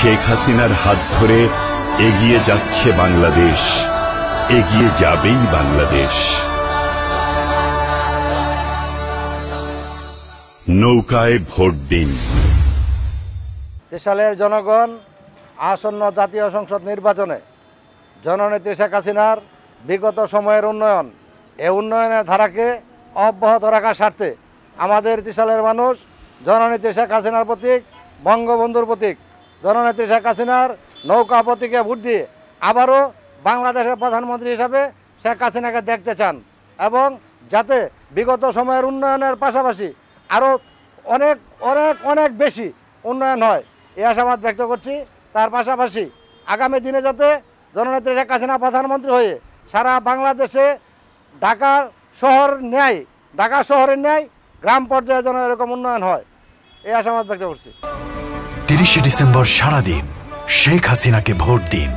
শেখ হাসিনার হাত ধরে এগিয়ে যাচ্ছে বাংলাদেশ। এগিয়ে যাবেই বাংলাদেশ। নৌকায় ভোট দিন। দেশালের জনগণ আসন্ন জাতীয় সংসদ নির্বাচনে জননেত্রী শেখ হাসিনার বিগত সময়ের উন্নয়ন, এ উন্নয়নের ধারাকে অব্যাহত রাখার স্বার্থে আমাদের ত্রিশালের মানুষ জননেত্রী শেখ হাসিনার প্রতীক, বঙ্গবন্ধুর প্রতীক জননেত্রী শেখ হাসিনার নৌকা প্রতীকে ভোট দিয়ে আবারও বাংলাদেশের প্রধানমন্ত্রী হিসাবে শেখ হাসিনাকে দেখতে চান এবং যাতে বিগত সময়ের উন্নয়নের পাশাপাশি আরও অনেক অনেক অনেক বেশি উন্নয়ন হয়। এই আশাবাদ ব্যক্ত করছি। তার পাশাপাশি আগামী দিনে যাতে জননেত্রী শেখ হাসিনা প্রধানমন্ত্রী হয়ে সারা বাংলাদেশে ঢাকার শহর ন্যায় ঢাকা শহরের ন্যায় গ্রাম পর্যায়ে যেন এরকম উন্নয়ন হয়, এই আশাবাদ ব্যক্ত করছি। তিরিশে ডিসেম্বর সারাদিন শেখ হাসিনাকে ভোট দিন।